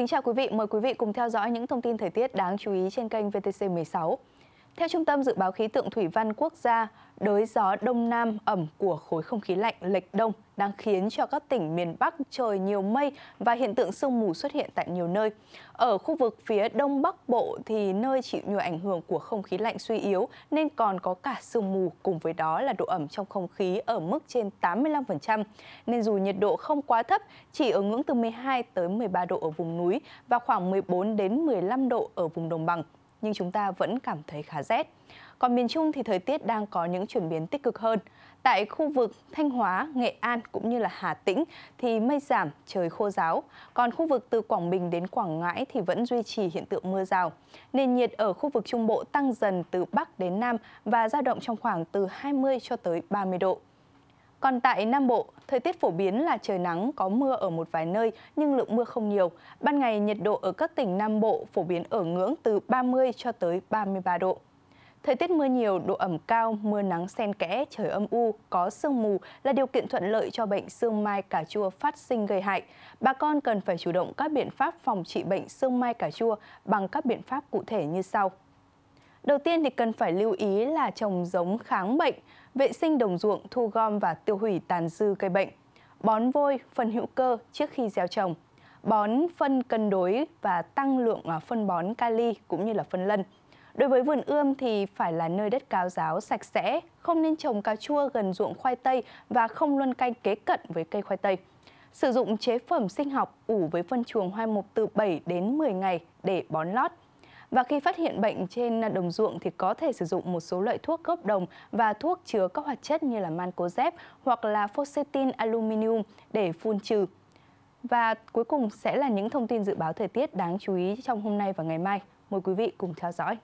Kính chào quý vị, mời quý vị cùng theo dõi những thông tin thời tiết đáng chú ý trên kênh VTC 16. Theo Trung tâm Dự báo Khí tượng Thủy văn Quốc gia, đới gió Đông Nam ẩm của khối không khí lạnh lệch đông đang khiến cho các tỉnh miền Bắc trời nhiều mây và hiện tượng sương mù xuất hiện tại nhiều nơi. Ở khu vực phía Đông Bắc Bộ thì nơi chịu nhiều ảnh hưởng của không khí lạnh suy yếu nên còn có cả sương mù cùng với đó là độ ẩm trong không khí ở mức trên 85%. Nên dù nhiệt độ không quá thấp, chỉ ở ngưỡng từ 12 tới 13 độ ở vùng núi và khoảng 14 đến 15 độ ở vùng đồng bằng nhưng chúng ta vẫn cảm thấy khá rét. Còn miền Trung thì thời tiết đang có những chuyển biến tích cực hơn. Tại khu vực Thanh Hóa, Nghệ An cũng như là Hà Tĩnh thì mây giảm, trời khô giáo. Còn khu vực từ Quảng Bình đến Quảng Ngãi thì vẫn duy trì hiện tượng mưa rào. Nền nhiệt ở khu vực Trung Bộ tăng dần từ Bắc đến Nam và dao động trong khoảng từ 20 cho tới 30 độ. Còn tại Nam Bộ, thời tiết phổ biến là trời nắng, có mưa ở một vài nơi nhưng lượng mưa không nhiều. Ban ngày nhiệt độ ở các tỉnh Nam Bộ phổ biến ở ngưỡng từ 30 cho tới 33 độ. Thời tiết mưa nhiều, độ ẩm cao, mưa nắng xen kẽ, trời âm u, có sương mù là điều kiện thuận lợi cho bệnh sương mai cà chua phát sinh gây hại. Bà con cần phải chủ động các biện pháp phòng trị bệnh sương mai cà chua bằng các biện pháp cụ thể như sau. Đầu tiên thì cần phải lưu ý là trồng giống kháng bệnh, vệ sinh đồng ruộng, thu gom và tiêu hủy tàn dư cây bệnh, bón vôi, phân hữu cơ trước khi gieo trồng, bón phân cân đối và tăng lượng à, phân bón kali cũng như là phân lân. Đối với vườn ươm thì phải là nơi đất cao giáo sạch sẽ, không nên trồng cà chua gần ruộng khoai tây và không luân canh kế cận với cây khoai tây. Sử dụng chế phẩm sinh học ủ với phân chuồng hoai mục từ 7 đến 10 ngày để bón lót. Và khi phát hiện bệnh trên đồng ruộng thì có thể sử dụng một số loại thuốc gốc đồng và thuốc chứa các hoạt chất như là mancozeb hoặc là phosphatin aluminium để phun trừ. Và cuối cùng sẽ là những thông tin dự báo thời tiết đáng chú ý trong hôm nay và ngày mai. Mời quý vị cùng theo dõi.